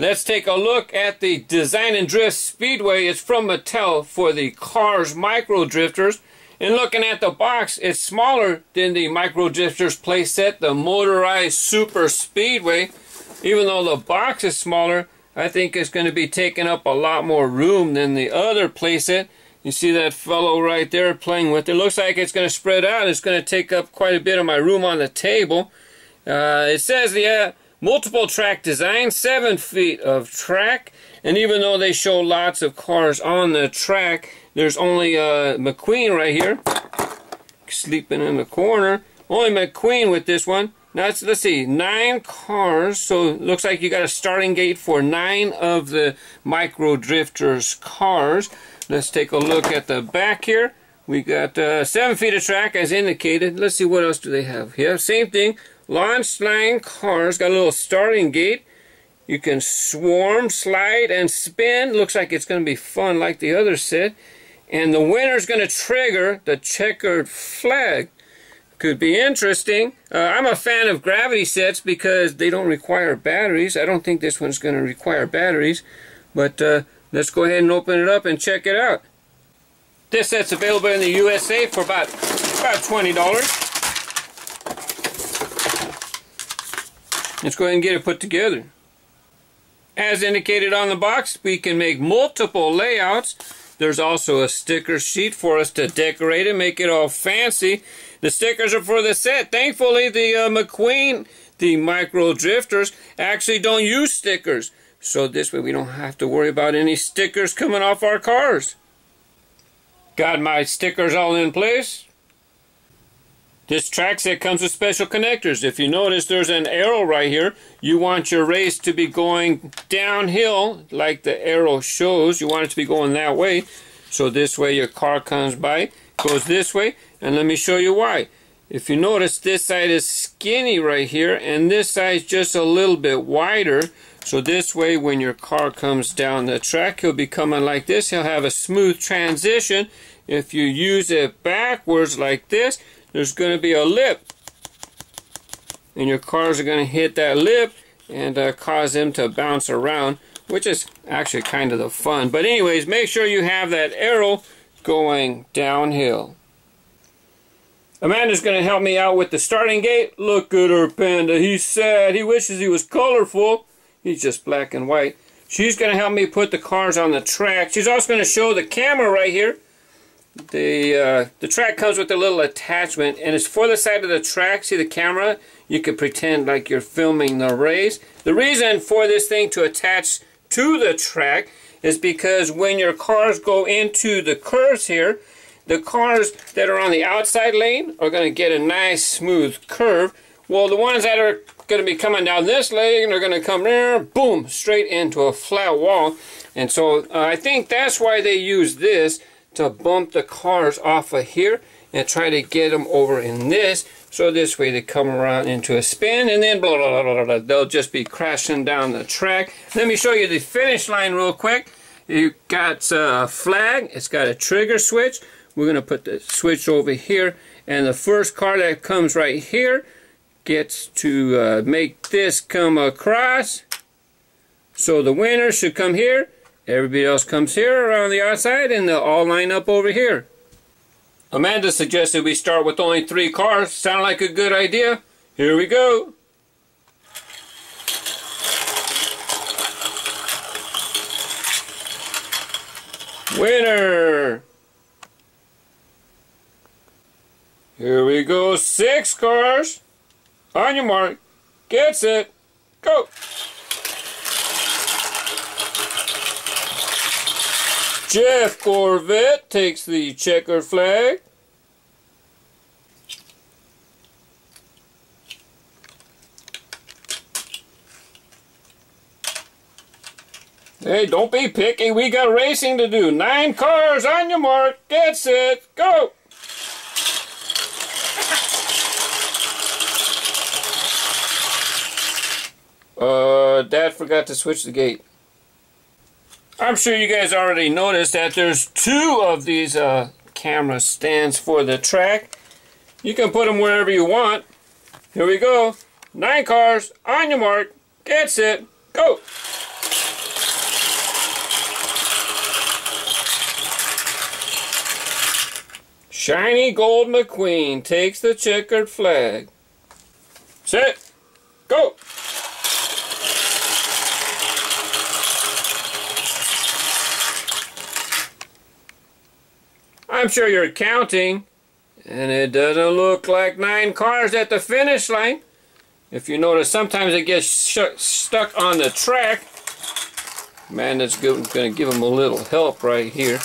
Let's take a look at the Design and Drift Speedway. It's from Mattel for the Cars Micro Drifters. And looking at the box, it's smaller than the Micro Drifters playset, the Motorized Super Speedway. Even though the box is smaller, I think it's going to be taking up a lot more room than the other playset. You see that fellow right there playing with it. Looks like it's going to spread out. It's going to take up quite a bit of my room on the table. Uh, it says, yeah, multiple track design, seven feet of track, and even though they show lots of cars on the track, there's only uh, McQueen right here, sleeping in the corner. Only McQueen with this one. Now let's, let's see, nine cars. So looks like you got a starting gate for nine of the Micro Drifters cars. Let's take a look at the back here. We got uh, seven feet of track as indicated. Let's see what else do they have here. Same thing. Launch line cars got a little starting gate. You can swarm, slide, and spin. Looks like it's going to be fun like the other set. And the winner's going to trigger the checkered flag. Could be interesting. Uh, I'm a fan of gravity sets because they don't require batteries. I don't think this one's going to require batteries. But uh, let's go ahead and open it up and check it out. This set's available in the USA for about, about $20. Let's go ahead and get it put together. As indicated on the box, we can make multiple layouts. There's also a sticker sheet for us to decorate and make it all fancy. The stickers are for the set. Thankfully, the uh, McQueen, the Micro Drifters, actually don't use stickers. So this way we don't have to worry about any stickers coming off our cars. Got my stickers all in place. This track set comes with special connectors. If you notice there's an arrow right here, you want your race to be going downhill like the arrow shows. You want it to be going that way. So this way your car comes by, goes this way, and let me show you why. If you notice this side is skinny right here and this side is just a little bit wider. So this way when your car comes down the track, he'll be coming like this. He'll have a smooth transition. If you use it backwards like this, there's going to be a lip. And your cars are going to hit that lip and uh, cause them to bounce around which is actually kind of the fun. But anyways make sure you have that arrow going downhill. Amanda's going to help me out with the starting gate. Look at her panda. He's sad he wishes he was colorful. He's just black and white. She's going to help me put the cars on the track. She's also going to show the camera right here the uh, the track comes with a little attachment and it's for the side of the track. See the camera? You can pretend like you're filming the race. The reason for this thing to attach to the track is because when your cars go into the curves here the cars that are on the outside lane are going to get a nice smooth curve well the ones that are going to be coming down this lane are going to come there boom straight into a flat wall. And so uh, I think that's why they use this to bump the cars off of here and try to get them over in this so this way they come around into a spin and then blah, blah, blah, blah, they'll just be crashing down the track. Let me show you the finish line real quick. You got a flag, it's got a trigger switch. We're going to put the switch over here and the first car that comes right here gets to uh, make this come across. So the winner should come here Everybody else comes here around the outside and they'll all line up over here. Amanda suggested we start with only three cars. Sound like a good idea? Here we go. Winner! Here we go, six cars. On your mark, get set, go! Jeff Gorvette takes the checker flag. Hey, don't be picky. We got racing to do. Nine cars on your mark. Get set. Go. Uh, Dad forgot to switch the gate. I'm sure you guys already noticed that there's two of these uh, camera stands for the track. You can put them wherever you want. Here we go. Nine cars, on your mark, get set, go! Shiny Gold McQueen takes the checkered flag. Set, go! I'm sure you're counting, and it doesn't look like nine cars at the finish line. If you notice, sometimes it gets stuck on the track. Man, that's going to give them a little help right here.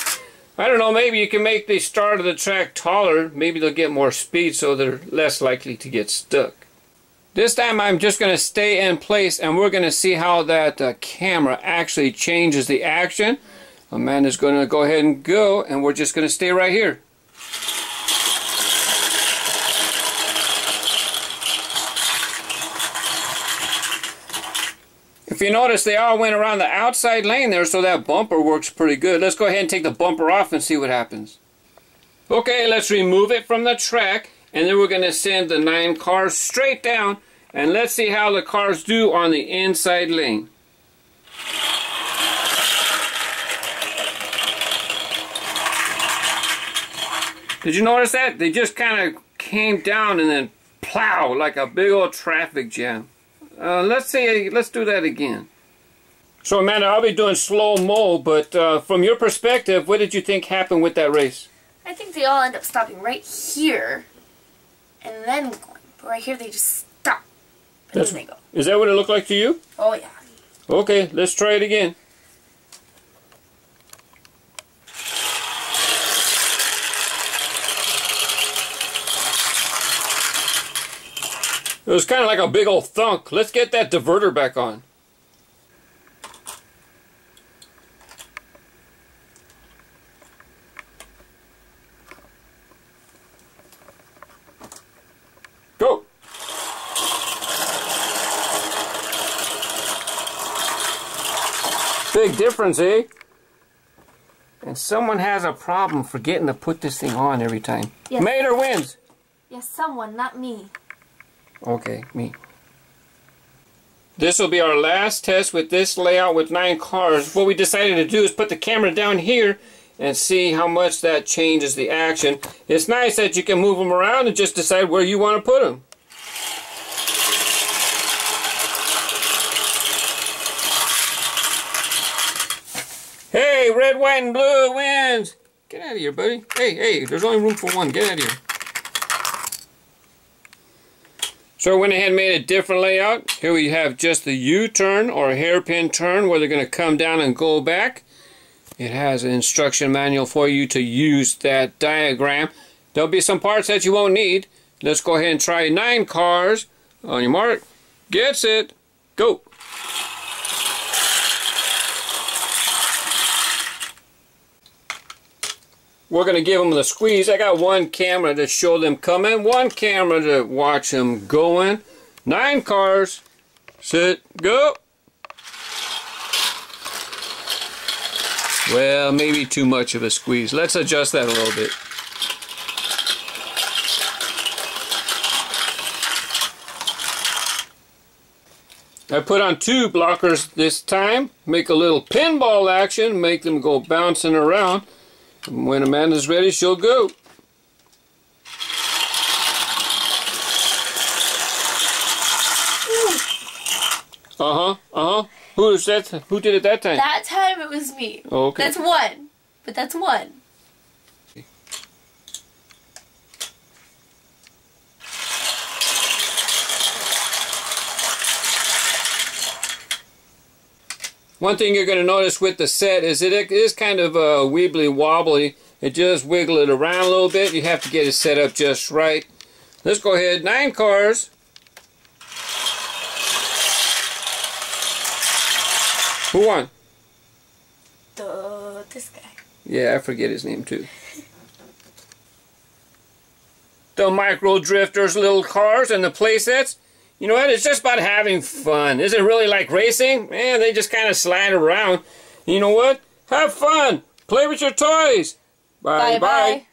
I don't know, maybe you can make the start of the track taller. Maybe they'll get more speed so they're less likely to get stuck. This time I'm just going to stay in place and we're going to see how that uh, camera actually changes the action. Amanda's going to go ahead and go and we're just going to stay right here. If you notice, they all went around the outside lane there, so that bumper works pretty good. Let's go ahead and take the bumper off and see what happens. Okay, let's remove it from the track, and then we're going to send the nine cars straight down, and let's see how the cars do on the inside lane. Did you notice that? They just kind of came down and then plow like a big old traffic jam. Uh, let's see, let's do that again. So Amanda, I'll be doing slow-mo, but uh, from your perspective, what did you think happened with that race? I think they all end up stopping right here, and then going. But right here, they just stop, and That's, then they go. Is that what it looked like to you? Oh, yeah. Okay, let's try it again. It was kind of like a big old thunk. Let's get that diverter back on. Go. Big difference, eh? And someone has a problem forgetting to put this thing on every time. Yes. Mater wins. Yes, someone, not me. Okay, me. This will be our last test with this layout with nine cars. What we decided to do is put the camera down here and see how much that changes the action. It's nice that you can move them around and just decide where you want to put them. Hey, red, white, and blue wins! Get out of here, buddy. Hey, hey, there's only room for one. Get out of here. So I went ahead and made a different layout. Here we have just the U-turn or hairpin turn where they're going to come down and go back. It has an instruction manual for you to use that diagram. There'll be some parts that you won't need. Let's go ahead and try nine cars. On your mark, get set, go. We're going to give them the squeeze. I got one camera to show them coming, one camera to watch them going. Nine cars. Sit, go. Well, maybe too much of a squeeze. Let's adjust that a little bit. I put on two blockers this time. Make a little pinball action. Make them go bouncing around. When Amanda's ready, she'll go. Uh-huh, uh-huh. Who is that? Who did it that time? That time it was me. Okay. That's one. But that's one. One thing you're going to notice with the set is it is kind of uh, wibbly wobbly. It just wiggle it around a little bit. You have to get it set up just right. Let's go ahead. Nine cars. Who won? The, this guy. Yeah, I forget his name too. the micro drifters, little cars, and the playsets. You know what? It's just about having fun. Is it really like racing? Man, they just kind of slide around. You know what? Have fun. Play with your toys. Bye Bye-bye. bye.